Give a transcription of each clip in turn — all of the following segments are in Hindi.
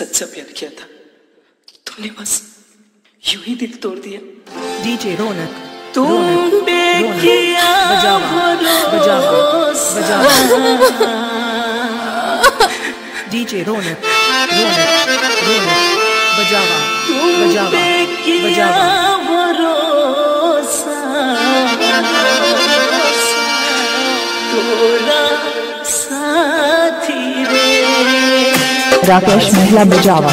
सच्चा प्यार किया था। तूने बस यूँ ही दिल तोड़ दिया। डीजे रौनक तुम बेकिया बजावा बजावा बजावा। डीजे रौनक रौनक रौनक। बजावा बजावा बजावा। राकेश महिला बजावा।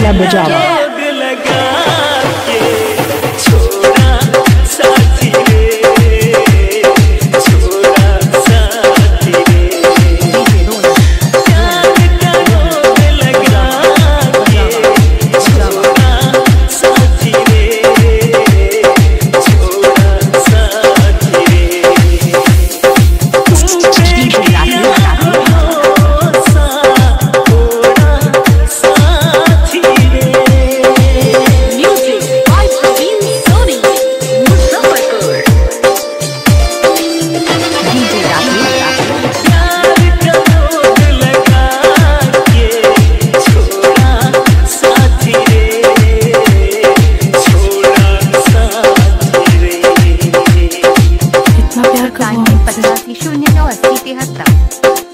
别别叫。